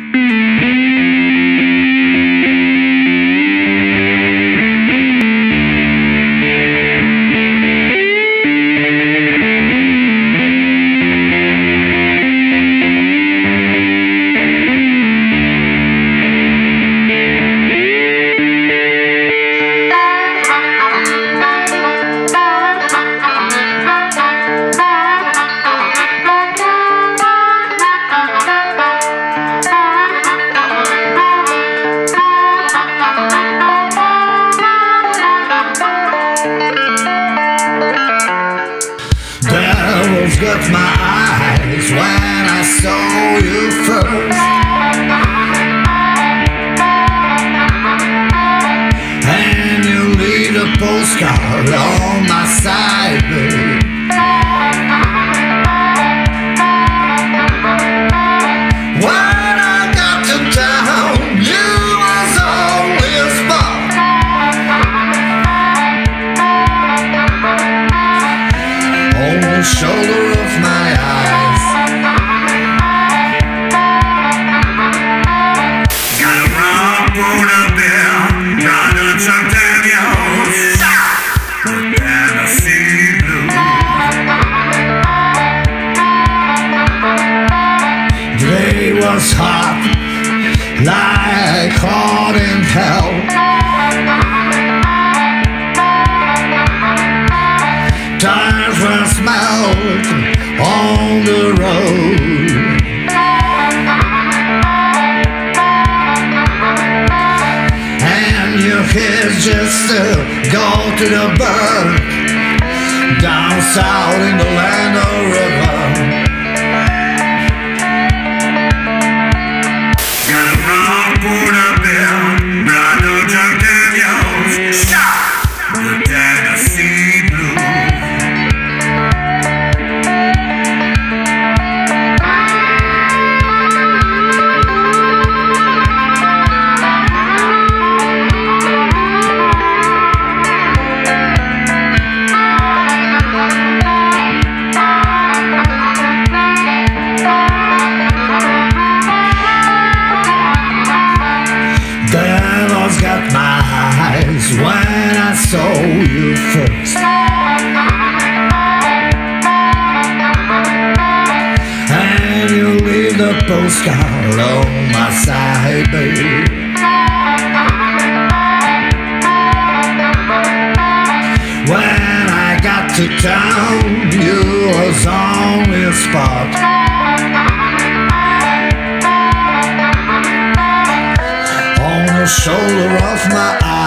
Devils got my eyes when I saw you first. And you leave a postcard on my side, just uh, go to the burn down south in the land of river. Saw you first. And you leave the postcard on my side, babe. When I got to town, you was on the spot. on the shoulder of my